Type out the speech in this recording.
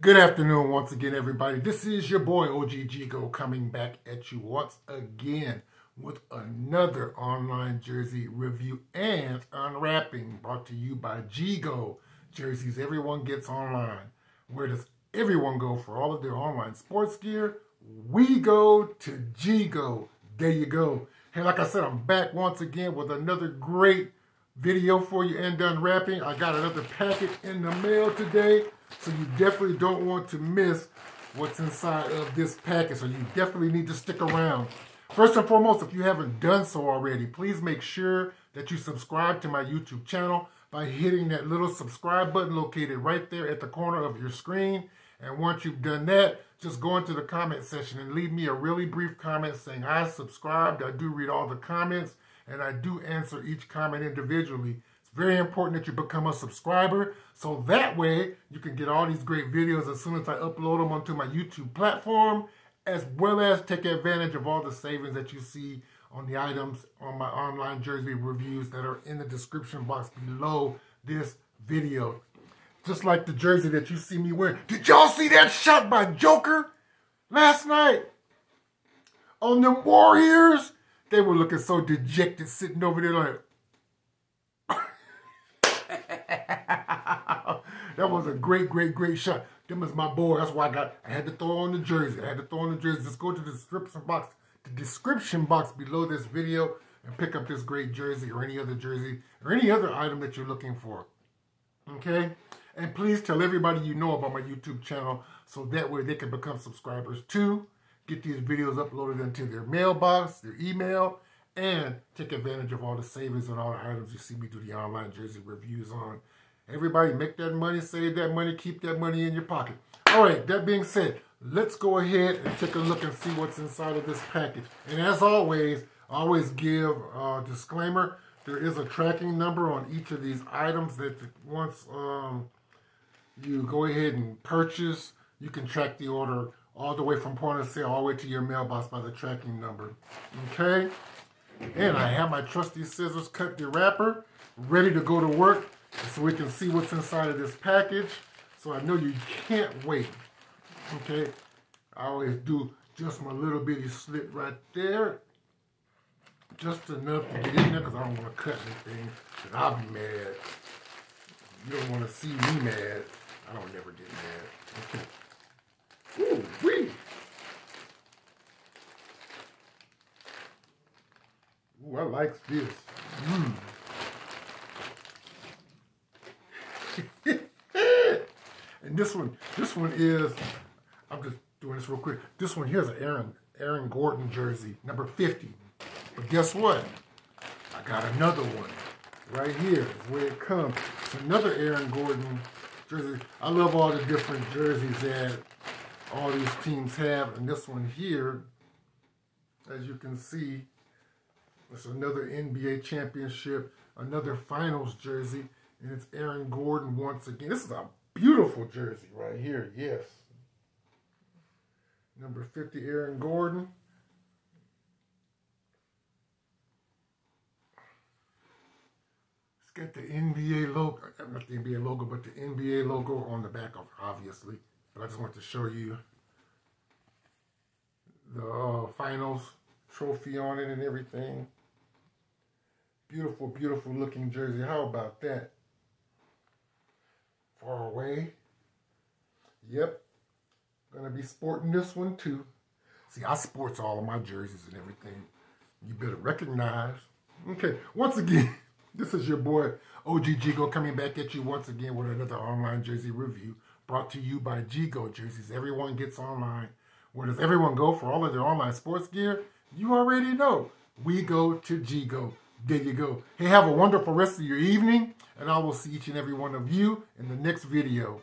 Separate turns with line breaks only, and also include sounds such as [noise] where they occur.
Good afternoon once again, everybody. This is your boy OG JEGO coming back at you once again with another online jersey review and unwrapping brought to you by JEGO. Jerseys everyone gets online. Where does everyone go for all of their online sports gear? We go to JEGO. There you go. Hey, like I said, I'm back once again with another great video for you and unwrapping. I got another package in the mail today. So you definitely don't want to miss what's inside of this package. So you definitely need to stick around. First and foremost, if you haven't done so already, please make sure that you subscribe to my YouTube channel by hitting that little subscribe button located right there at the corner of your screen. And once you've done that, just go into the comment section and leave me a really brief comment saying I subscribed. I do read all the comments and I do answer each comment individually It's very important that you become a subscriber so that way you can get all these great videos as soon as I upload them onto my YouTube platform as well as take advantage of all the savings that you see on the items on my online jersey reviews that are in the description box below this video. Just like the jersey that you see me wearing. Did y'all see that shot by Joker last night? On the Warriors? They were looking so dejected sitting over there like, [laughs] that was a great, great, great shot. Them is my boy. That's why I got. I had to throw on the jersey. I had to throw on the jersey. Just go to the description box, the description box below this video, and pick up this great jersey or any other jersey or any other item that you're looking for. Okay. And please tell everybody you know about my YouTube channel so that way they can become subscribers too. Get these videos uploaded into their mailbox, their email, and take advantage of all the savings and all the items you see me do the online jersey reviews on. Everybody make that money, save that money, keep that money in your pocket. All right, that being said, let's go ahead and take a look and see what's inside of this package. And as always, always give a disclaimer. There is a tracking number on each of these items that once um, you go ahead and purchase, you can track the order all the way from point of sale all the way to your mailbox by the tracking number. Okay? And I have my trusty scissors cut the wrapper, ready to go to work so we can see what's inside of this package. So I know you can't wait. Okay, I always do just my little bitty slit right there. Just enough to get in there because I don't want to cut anything. Because I'll be mad. You don't want to see me mad. I don't never get mad. Okay. Ooh, wee. Ooh, I like this. Mmm. [laughs] and this one, this one is, I'm just doing this real quick. This one here's an Aaron, Aaron Gordon jersey, number 50. But guess what? I got another one right here where it comes. It's another Aaron Gordon jersey. I love all the different jerseys that all these teams have. And this one here, as you can see, it's another NBA championship, another finals jersey. And it's Aaron Gordon once again. This is a beautiful jersey right here. Yes. Number 50, Aaron Gordon. It's got the NBA logo, not the NBA logo, but the NBA logo on the back of obviously. But I just want to show you the uh, finals trophy on it and everything. Beautiful, beautiful looking jersey. How about that? far away. Yep, gonna be sporting this one too. See, I sports all of my jerseys and everything. You better recognize. Okay, once again, [laughs] this is your boy OG JEGO coming back at you once again with another online jersey review brought to you by JEGO Jerseys. Everyone gets online. Where does everyone go for all of their online sports gear? You already know. We go to JEGO. There you go. Hey, have a wonderful rest of your evening, and I will see each and every one of you in the next video.